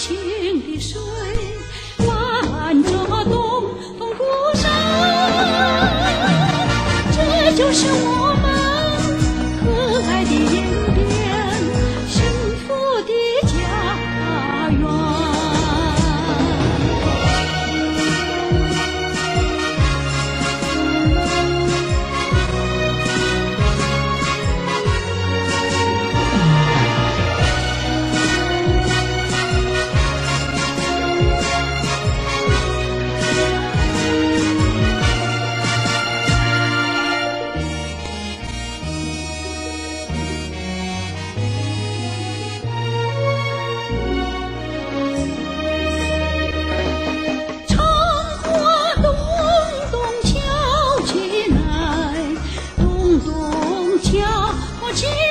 清的水，挽着东风鼓声，这就是我。情。